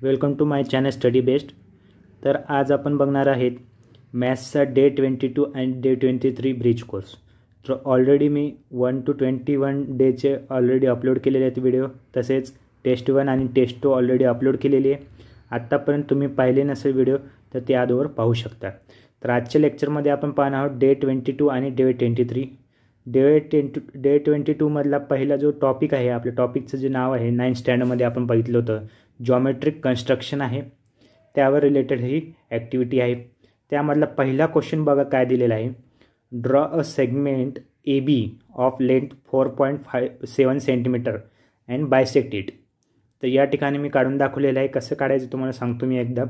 Welcome to my channel study best. तर आज आपण बघणार आहेत मॅथ्सचा day twenty two and day twenty three bridge course. तर ऑलरेडी मी वन टू ट्वेंटी वन डेचे ऑलरेडी अपलोड केलेले आहेत व्हिडिओ तसेच टेस्ट वन आणि टेस्ट टू ऑलरेडी अपलोड केलेली आहे. आत्तापर्यंत तुम्ही पाहिले नसेल व्हिडिओ तर ते आजवर पाहू शकता. तर आजच्या लेक्चरमध्ये आपण पाहणार आहोत डे ट्वेंटी टू आणि day twenty three day twenty day twenty टूमधला पहिला जो टॉपिक आहे आपल्या टॉपिकचं जे नाव आहे नाईन स्टँडर्डमध्ये आपण बघितलं होतं. जॉमेट्रिक कन्स्ट्रक्शन आहे. त्यावर रिलेटेड ही ॲक्टिव्हिटी आहे. त्यामधला पहिला क्वेश्चन बघा काय दिलेला आहे. Draw a segment A B of length four point five seven centimetre and bisect it तर या ठिकाणी मी काढून दाखवलेलं आहे. कसं काढायचं तुम्हाला सांगतो मी एकदा.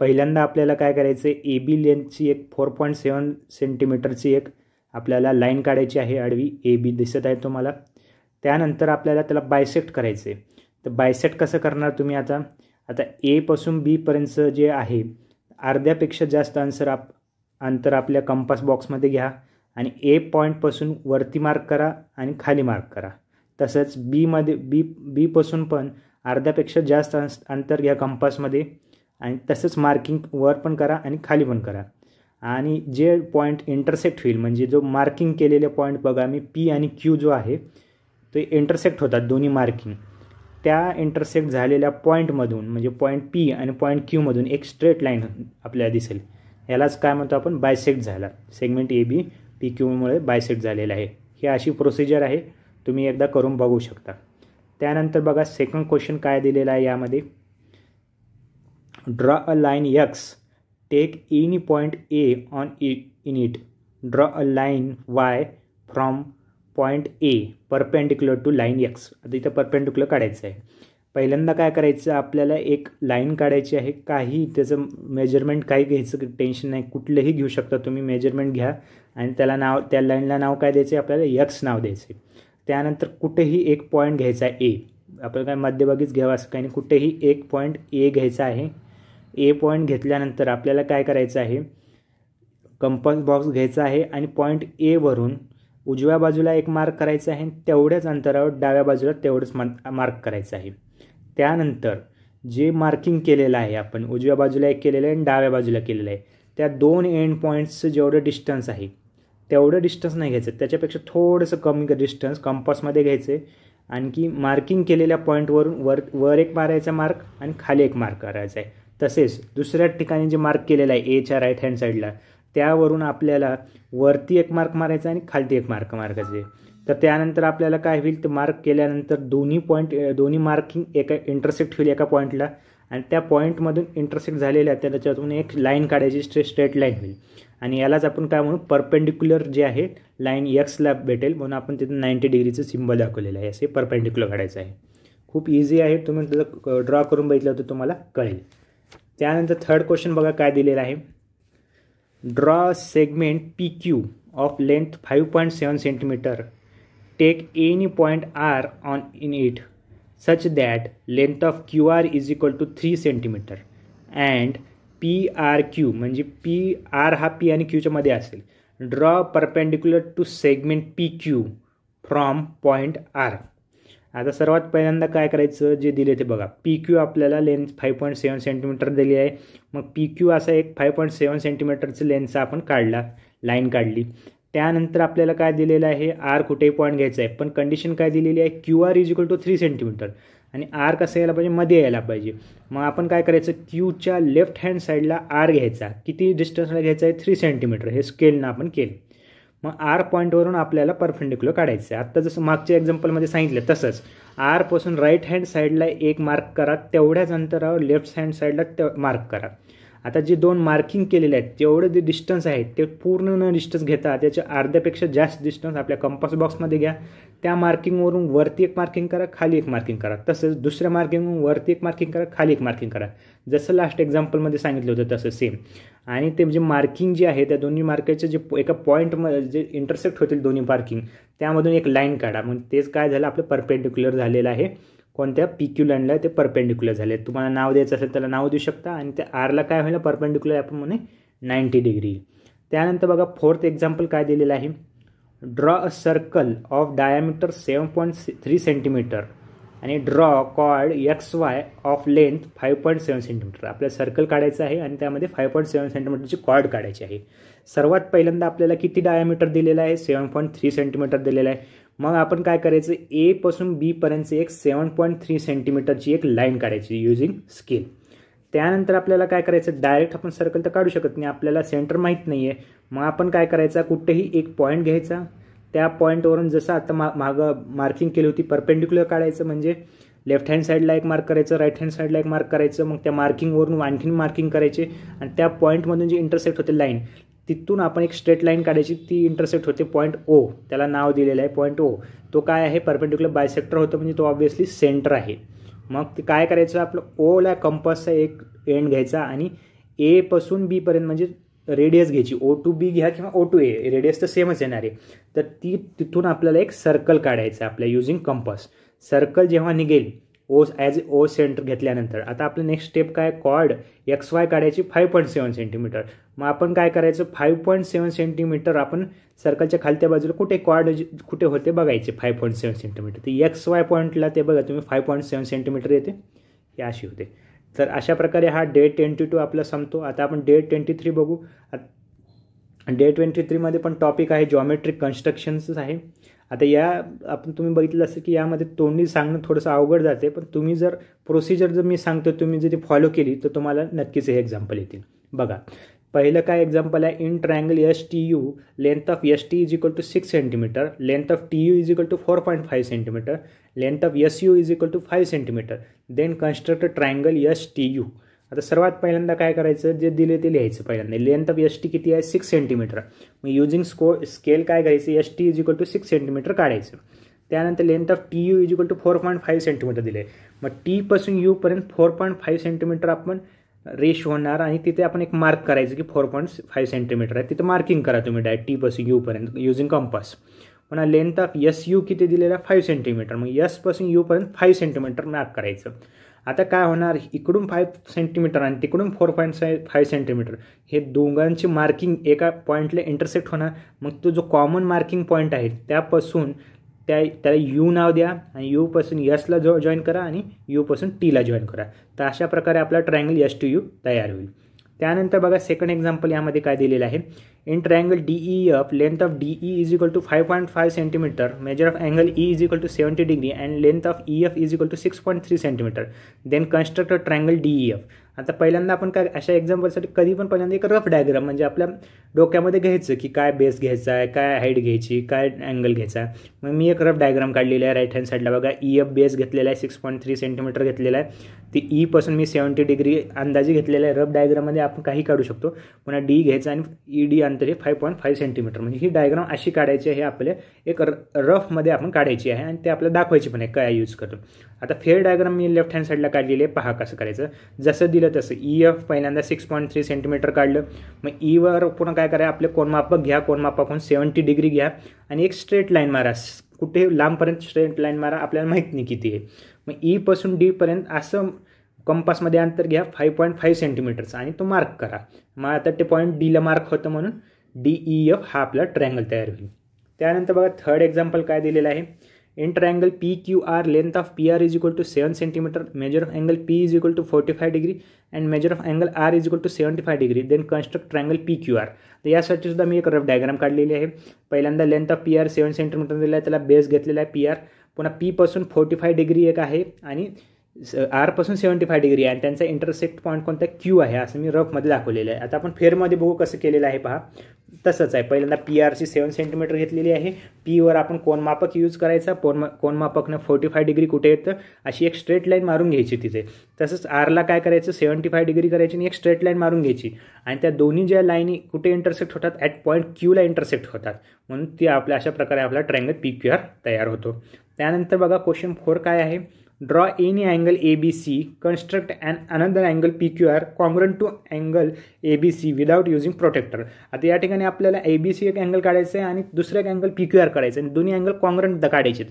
पहिल्यांदा आपल्याला काय करायचं आहे ए बी लेंथची एक फोर पॉईंट सेवन सेंटीमीटरची एक आपल्याला लाईन काढायची आहे. आडवी ए बी दिसत आहे तुम्हाला. त्यानंतर आपल्याला त्याला बायसेक्ट करायचं आहे तर बायसेट कसं करणार तुम्ही आता? आता एपासून बीपर्यंतचं जे आहे अर्ध्यापेक्षा जास्त अंतर आप अंतर आपल्या कंपास बॉक्समध्ये घ्या आणि ए पॉईंटपासून वरती मार्क करा आणि खाली मार्क करा. तसंच बीमध्ये बी बीपासून पण अर्ध्यापेक्षा जास्त अंतर घ्या कंपासमध्ये आणि तसंच मार्किंग वर पण करा आणि खाली पण करा. आणि जे पॉईंट इंटरसेक्ट होईल म्हणजे जो मार्किंग केलेले पॉईंट बघा मी पी आणि क्यू जो आहे ते इंटरसेक्ट होतात दोन्ही मार्किंग त्या इंटरसेक्ट झालेल्या पॉईंटमधून म्हणजे पॉईंट पी आणि पॉईंट क्यूमधून एक स्ट्रेट लाईन आपल्याला दिसेल. यालाच काय म्हणतो आपण? बायसेक्ट झाला. सेगमेंट ए बी पी क्यूमुळे बायसेक्ट झालेला आहे. ही अशी प्रोसिजर आहे. तुम्ही एकदा करून बघू शकता. त्यानंतर बघा सेकंड क्वेश्चन काय दिलेला आहे यामध्ये? Draw a line X take any point A on it in it draw a line Y from point A perpendicular to line X आता इथं परपेंडिक्युलर काढायचं आहे. पहिल्यांदा काय करायचं? आपल्याला एक लाईन काढायची आहे. काही त्याचं मेजरमेंट काही घ्यायचं टेन्शन नाही. कुठलंही घेऊ शकता तुम्ही. मेजरमेंट घ्या. आणि त्याला नाव त्या लाईनला नाव काय द्यायचं? आहे आपल्याला यक्स नाव द्यायचं आहे. त्यानंतर कुठेही एक पॉईंट घ्यायचा आहे ए आपल्याला काय मध्यभागीच घ्यावा असं काही नाही. कुठेही एक पॉईंट ए घ्यायचा आहे. ए पॉईंट घेतल्यानंतर आपल्याला काय करायचं आहे? कंपास बॉक्स घ्यायचा आहे. आणि पॉईंट एवरून उजव्या बाजूला एक मार्क करायचा आहे तेवढ्याच अंतरावर डाव्या बाजूला तेवढंच मार्क करायचं आहे. त्यानंतर जे मार्किंग केलेलं आहे आपण उजव्या बाजूला एक केलेलं आहे आणि डाव्या बाजूला केलेलं आहे त्या दोन एंड पॉईंट्सचं जेवढं डिस्टन्स आहे तेवढं डिस्टन्स नाही घ्यायचं. त्याच्यापेक्षा थोडंसं कमी डिस्टन्स कंपासमध्ये घ्यायचं. आहे आणखी मार्किंग केलेल्या पॉईंटवरून वर वर एक मारायचा मार्क आणि खाली एक मार्क करायचा आहे. तसेच दुसऱ्या ठिकाणी जे मार्क केलेलं आहे एच्या राईट हँड साईडला त्यावरून आपल्याला वरती एक मार्क मारायचा आणि खालती एक मार्क मार्कायचे तर त्यानंतर आपल्याला काय होईल? ते मार्क केल्यानंतर दोन्ही पॉईंट दोन्ही मार्किंग एका इंटरसेक्ट होईल एका पॉईंटला आणि त्या पॉईंटमधून इंटरसेक्ट झालेल्या त्याच्यातून एक लाईन काढायची स्ट्रे स्ट्रेट लाईन होईल. आणि यालाच आपण काय म्हणू? परपेंडिक्युलर जे आहे लाईन एक्सला भेटेल. म्हणून आपण तिथं नाईंटी डिग्रीचं सिम्बल दाखवलेलं आहे. असे परपेंडिक्युलर काढायचं आहे. खूप इझी आहे. तुम्ही त्याचं ड्रॉ करून बघितलं तर तुम्हाला कळेल. त्यानंतर थर्ड क्वेश्चन बघा काय दिलेलं आहे. Draw segment P Q of length five point seven centimetre take any point R on in it such that length of Q R is equal to three centimetre and P R Q म्हणजे P R हा P आणि क्यूच्या मध्ये असेल. Draw perpendicular to segment P Q from point R आता सर्वात पहिल्यांदा काय करायचं जे दिले ते बघा. पी क्यू आपल्याला length five point seven centimetre दिली आहे. मग पी क्यू असा एक फाईव्ह पॉईंट सेवन सेंटीमीटरचं लेन्सचा आपण काढला लाईन काढली. त्यानंतर आपल्याला काय दिलेलं आहे? आर कुठेही पॉईंट घ्यायचा आहे. पण कंडिशन काय दिलेली आहे? Q R is equal to three centimetre आणि आर कसं यायला पाहिजे? मध्ये यायला पाहिजे. मग आपण काय करायचं? क्यूच्या लेफ्ट हँड साईडला आर घ्यायचा. किती डिस्टन्सला घ्यायचा आहे? थ्री सेंटीमीटर हे स्केलनं आपण केलं. मग आर पॉईंटवरून आपल्याला परफेंडिक्युलर काढायचं आहे. आत्ता जसं मागच्या एक्झाम्पलमध्ये सांगितलं तसंच आरपासून राईट हँड साईडला एक मार्क करा तेवढ्याच अंतरावर लेफ्ट हँड साईडला ते मार्क करा. आता जे दोन मार्किंग केलेले आहेत तेवढं जे डिस्टन्स आहेत ते पूर्ण न डिस्टन्स घेता त्याच्या अर्ध्यापेक्षा जास्त डिस्टन्स आपल्या कंपास बॉक्समध्ये घ्या. त्या मार्किंगवरून वरती एक मार्किंग करा खाली एक मार्किंग करा. तसंच दुसऱ्या मार्किंगवरून वरती एक मार्किंग करा खाली एक मार्किंग करा. जसं लास्ट एक्झाम्पलमध्ये सांगितलं होतं तसं सेम आणि ते जे मार्किंग जे आहे त्या दोन्ही मार्केटचे जे एका पॉईंटमध्ये जे इंटरसेक्ट होतील दोन्ही मार्किंग त्यामधून एक लाईन काढा. मग तेच काय झालं आपलं परपेंडिक्युलर झालेलं आहे. कोणत्या पी क्यू लाईनला ते परपेंडिक्युलर झाले. तुम्हाला नाव द्यायचं असेल त्याला नाव देऊ शकता आणि त्या आरला काय होईल? परपेंडिक्युलर आपण म्हणे नाईंटी डिग्री. त्यानंतर बघा फोर्थ एक्झाम्पल काय दिलेलं आहे? Draw a circle of diameter seven point three centimetre आणि draw chord X Y of length five point seven centimetre. आपल्याला सर्कल काढायचं आहे आणि त्यामध्ये फाईव्ह पॉईंट सेवन सेंटीमीटरची कॉर्ड काढायची आहे. सर्वात पहिल्यांदा आपल्याला किती डायामीटर दिलेलं आहे? सेवन पॉईंट थ्री सेंटीमीटर दिलेलं आहे. मग आपण काय करायचं? ए पासून एक सेवन पॉईंट थ्री सेंटीमीटरची एक लाईन काढायची युझिंग स्केल त्यानंतर आपल्याला काय करायचं? डायरेक्ट आपण सर्कल तर काढू शकत नाही. आपल्याला सेंटर माहीत नाही आहे मग आपण काय करायचं? कुठेही एक पॉईंट घ्यायचा. त्या पॉईंटवरून जसं आता मा मागं मार्किंग केली होती परपेंडिक्युलर काढायचं म्हणजे लेफ्ट हँड साईडला एक मार्क करायचं राईट हँड साईडला एक मार्क करायचं मग त्या मार्किंगवरून आणखीन मार्किंग करायचे. आणि त्या पॉईंटमधून जे इंटरसेक्ट होते लाईन तिथून आपण एक स्ट्रेट लाईन काढायची. ती इंटरसेक्ट होते पॉईंट ओ त्याला नाव दिलेलं आहे पॉईंट ओ तो काय आहे? परपेंडिक्युलर बायसेक्टर होतं म्हणजे तो ऑब्व्हियसली सेंटर आहे. मग ते काय करायचं? आपलं ओला कंपसचा एक एंड घ्यायचा आणि एपासून बीपर्यंत म्हणजे रेडियस घ्यायची. ओ टू बी घ्या किंवा ओ टू ए रेडियस तर सेमच येणार आहे. तर ती तिथून आपल्याला एक सर्कल काढायचं आपल्या युझिंग कंपस सर्कल जेव्हा निघेल ओ ॲज ओ सेंटर घेतल्यानंतर. आता आपलं नेक्स्ट स्टेप काय? कॉर्ड एक्स वाय काढायची फाईव्ह पॉईंट सेवन सेंटीमीटर मग आपण काय करायचं? फाईव्ह पॉईंट सेवन सेंटीमीटर आपण सर्कलच्या खालच्या बाजूला कुठे कॉर्ड कुठे होते बघायचे? फाईव्ह पॉईंट सेवन सेंटीमीटर ते एक्स वाय पॉईंटला ते बघा तुम्ही फाईव्ह पॉईंट सेवन सेंटीमीटर येते. हे अशी होते. तर अशा प्रकारे हा डे ट्वेंटी टू आपला संपतो. आता आपण डे ट्वेंटी थ्री बघू. डे ट्वेंटी थ्रीमध्ये पण टॉपिक आहे जॉमेट्रिक कन्स्ट्रक्शन्सच आहे. आता या आपण तुम्ही बघितलं असेल की यामध्ये तोंडी सांगणं थोडंसं अवघड जाते पण तुम्ही जर प्रोसिजर जर मी सांगतो तुम्ही जर ती फॉलो केली तर तुम्हाला नक्कीच हे एक्झाम्पल येतील. बघा पहिलं काय एक्झाम्पल आहे? In triangle S T U length of S T is equal to six centimetre length of T U is equal to four point five centimetre length of S U is equal to five centimetre then construct triangle S T U आता सर्वात पहिल्यांदा काय करायचं? जे दिले ते लिहायचं पहिल्यांदा. लेंथ ऑफ एस टी किती आहे? सिक्स सेंटीमीटर मग युजिंग स्को स्केल काय करायचं? S T is equal to six centimetre काढायचं. त्यानंतर length of T U is equal to four point five centimetre दिले. मग टीपासून यूपर्यंत फोर पॉईंट फाईव्ह सेंटीमीटर आपण रेश होणार आणि तिथे आपण एक मार्क करायचं की फोर पॉईंट फाईव्ह सेंटीमीटर आहे. तिथं मार्किंग करा तुम्ही डायरेक्ट टीपासून यूपर्यंत युजिंग कंपास पुन्हा लेंथ ऑफ एस यू किती दिलेला? फाईव्ह सेंटीमीटर मग यसपासून यूपर्यंत फाईव्ह सेंटीमीटर मार्क करायचं. आता काय होणार? इकडून फाईव्ह सेंटीमीटर आणि तिकडून फोर पॉईंट फाईव्ह सेंटीमीटर हे दोघांची मार्किंग एका पॉईंटला इंटरसेक्ट होणार. मग तो जो कॉमन मार्किंग पॉईंट आहे त्यापासून त्या त्याला यू नाव द्या आणि यूपासून यसला जो जॉईन करा आणि यूपासून टीला जॉईन करा. तर अशा प्रकारे आपला ट्रायंगल यस टू यू तयार होईल. त्यानंतर बघा सेकंड एक्झाम्पल यामध्ये काय दिलेलं आहे? In triangle D E length of D E is equal to five point five centimetre measure of angle E is equal to seventy degree and length of E F is equal to six point three centimetre then construct a triangle D E F आता पहिल्यांदा आपण काय अशा एक्झाम्पलसाठी कधी पण पहिल्यांदा एक rough diagram म्हणजे आपल्या डोक्यामध्ये घ्यायचं की काय बेस घ्यायचा आहे काय हाईट घ्यायची काय अँगल घ्यायचा आहे मग मी एक रफ डायग्राम काढलेला आहे राईट हँड साईडला बघा. ई एफ बेस घेतलेला आहे सिक्स पॉईंट थ्री सेंटीमीटर घेतलेला आहे. ती e ईपासून मी सेवन्टी डिग्री अंदाजे घेतलेला आहे रफ डायग्राममध्ये आपण काही काढू शकतो. पुन्हा डी घ्यायचा आणि ई डी अंतर हे फाईव्ह पॉईंट फाईव्ह सेंटीमीटर म्हणजे ही डायग्राम अशी काढायची आहे आपल्या एक रफमध्ये आपण काढायची आहे आणि ते आपल्याला दाखवायची पण आहे काय यूज करतो. आता फेअर डायग्राम मी लेफ्ट हँड साईडला काढलेली आहे. पहा कसं करायचं. जसं दिलं तसं ई एफ पहिल्यांदा सिक्स पॉईंट थ्री सेंटीमीटर काढलं. मग ईवर पुन्हा काय करा आपले कोणमापक घ्या. कोणमापकहून सेवन्टी डिग्री घ्या. आणि एक स्ट्रेट लाईन मारा. कुठे लांबपर्यंत स्ट्रेट लाईन मारा आपल्याला माहीत नाही किती आहे. मग e ईपासून डीपर्यंत असं कंपासमध्ये अंतर घ्या फाईव्ह पॉईंट फाईव्ह सेंटीमीटरचा आणि तो मार्क करा. मग आता ते पॉईंट डीला मार्क होतं म्हणून डी ई एफ हा आपला ट्रायंगल तयार होईल. त्यानंतर बघा थर्ड एक्झाम्पल काय दिलेलं आहे? In triangle PQR length of PR is equal to 7 centimeter measure of angle P is equal to 45 degree and measure of angle R is equal to 75 degree then P Q R तर यासाठी सुद्धा मी एक rough diagram काढलेली आहे. पहिल्यांदा length of P R seven centimetre दिला आहे त्याला बेस घेतलेला आहे पी आर पुन्हा पीपासून फोर्टी फाय डिग्री एक आहे आणि आरपासून सेवन्टी फाय डिग्री आहे. आणि त्यांचा इंटरसेक्ट पॉईंट कोणता? क्यू आहे. असं मी रफमध्ये दाखवलेलं आहे. आता आपण फेअरमध्ये बघू कसं केलेलं आहे पहा. तसंच आहे. पहिल्यांदा पी आरची सेवन सेंटीमीटर घेतलेली आहे. पीवर आपण कोणमापक यूज करायचा. कोण कोणमापकनं फोर्टी फाय डिग्री कुठे येतं? अशी एक स्ट्रेट लाईन मारून घ्यायची तिथे. तसंच आरला काय करायचं? सेवन्टी फाय डिग्री करायची आणि एक स्ट्रेट लाईन मारून घ्यायची. आणि त्या दोन्ही ज्या लाईनी कुठे इंटरसेक्ट होतात? ॲट पॉईंट क्यूला इंटरसेक्ट होतात. म्हणून ती आपल्या अशा प्रकारे आपला ट्रँगल पी क्यू आर तयार होतो. त्यानंतर बघा क्वेश्चन फोर काय आहे? Draw any angle A B C construct and another angle P Q R congruent to angle A B C without using protractor आता या ठिकाणी आपल्याला ए बी सी एक अँगल काढायचं आहे आणि दुसरं एक अँगल पी क्यू आर काढायचं आणि दोन्ही अँगल कॉन्ग्रंट काढायचे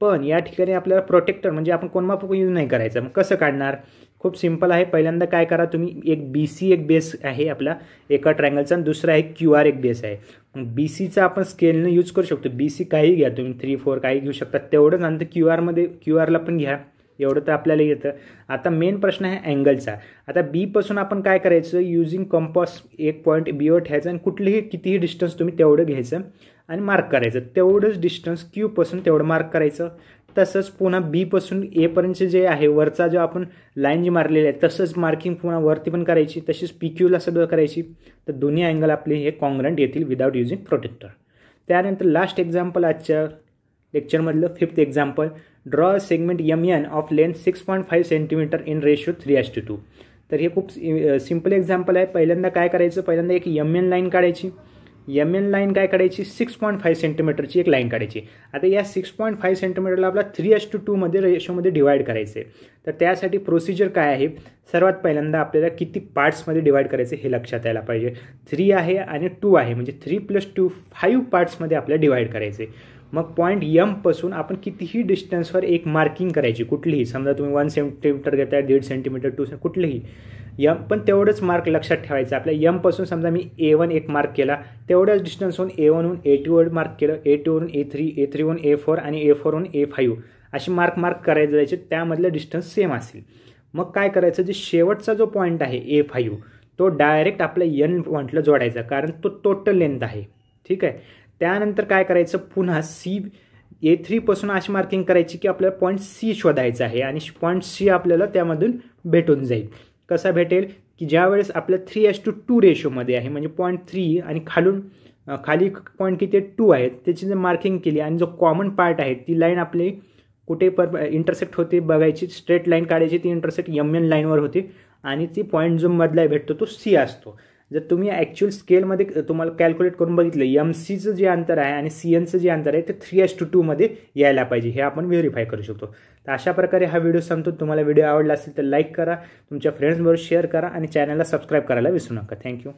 पण या ठिकाणी आपल्याला प्रोटेक्टर म्हणजे आपण कोणमापक यूज नाही करायचं. मग कसं काढणार? खूप सिंपल आहे. पहिल्यांदा काय करा तुम्ही एक बी सी एक बेस आहे आपला एका ट्रँगलचा आणि दुसरा आहे क्यू आर एक बेस आहे. मग बी सीचा आपण स्केलनं यूज करू शकतो. बी सी काही घ्या तुम्ही थ्री फोर काही घेऊ शकता. तेवढंच नंतर क्यू आरमध्ये क्यू आरला पण घ्या. एवढं तर आपल्याला येतं. आता मेन प्रश्न आहे अँगलचा आता बीपासून आपण काय करायचं? युजिंग कंपॉस एक पॉईंट बीवर ठेवायचं आणि कुठलीही कितीही डिस्टन्स तुम्ही तेवढं घ्यायचं. आणि मार्क करायचं. तेवढंच डिस्टन्स क्यूपासून तेवढं मार्क करायचं. तसंच पुन्हा बीपासून एपर्यंतचे जे आहे वरचा जो आपण लाईन जी मारलेली आहे तसंच मार्किंग पुन्हा वरती पण करायची. तशीच पी क्यूला सगळं करायची. तर दोन्ही अँगल आपले हे कॉन्ग्रंट येतील विदाऊट युजिंग प्रोटेक्टर त्यानंतर लास्ट एक्झाम्पल आजच्या लेक्चरमधलं fifth example draw segment M N of length six point five centimetre in ratio three is to two तर हे खूप सिंपल एक्झाम्पल आहे. पहिल्यांदा काय करायचं? पहिल्यांदा एक यम एन लाईन काढायची. एम एन लाईन काय काढायची? सिक्स पॉईंट फाईव्ह सेंटीमीटरची एक लाईन काढायची. आता या सिक्स पॉईंट फाईव्ह सेंटीमीटरला आपला थ्री एस टू टूमध्ये रेशोमध्ये डिवाईड करायचे. तर त्यासाठी प्रोसिजर काय आहे? सर्वात पहिल्यांदा आपल्याला किती पार्ट्समध्ये डिवाईड करायचे हे लक्षात यायला पाहिजे. थ्री आहे आणि टू आहे. म्हणजे थ्री प्लस टू फाईव्ह पार्ट्समध्ये आपल्याला डिवाईड करायचे. मग पॉईंट यमपासून आपण कितीही डिस्टन्सवर एक मार्किंग करायची कुठलीही. समजा तुम्ही वन सेंटीमीटर घेताय दीड सेंटीमीटर टू कुठलीही. यम पण तेवढंच मार्क लक्षात ठेवायचं. आपल्या यमपासून समजा मी ए वन एक मार्क केला तेवढ्याच डिस्टन्सहून ए वनहून ए टूवर मार्क केलं ए टूवरून ए थ्री ए थ्रीवरून ए फोर आणि ए फोरहून ए फाईव्ह अशी मार्क मार्क करायचे जायचे त्यामधलं डिस्टन्स सेम असेल. मग काय करायचं जे शेवटचा जो पॉईंट आहे ए फाईव्ह तो डायरेक्ट आपल्या यन पॉईंटला जोडायचा कारण तो टोटल लेंथ आहे. ठीक आहे? त्यानंतर काय करायचं पुन्हा सी ए थ्रीपासून अशी मार्किंग करायची की आपल्याला पॉईंट सी शोधायचा आहे आणि पॉईंट सी आपल्याला त्यामधून भेटून जाईल. कसा भेटेल? की ज्यावेळेस आपल्या थ्री एस टू टू रेशोमध्ये आहे म्हणजे पॉईंट थ्री आणि खालून खाली पॉईंट किती टू आहेत. त्याची जर मार्किंग केली आणि जो कॉमन पार्ट आहे ती लाईन आपली कुठे पर इंटरसेक्ट होते बघायची स्ट्रेट लाईन काढायची ती इंटरसेक्ट यम एन लाईनवर होते आणि ती पॉईंट जो मधला भेटतो तो सी असतो. जर तुम्ही ॲक्च्युअल स्केलमध्ये तुम्हाला कॅल्क्युलेट करून बघितलं एम सीचं जे अंतर आहे आणि सी एनचं जे अंतर आहे ते थ्री एस टू टूमध्ये यायला पाहिजे. हे आपण व्हेरीफाय करू शकतो. तर अशा प्रकारे हा व्हिडिओ सांगतो तुम्हाला व्हिडिओ आवडला असेल तर लाईक करा. तुमच्या फ्रेंड्सबरोबर शेअर करा आणि चॅनलला सबस्क्राईब करायला विसरू नका. थँक्यू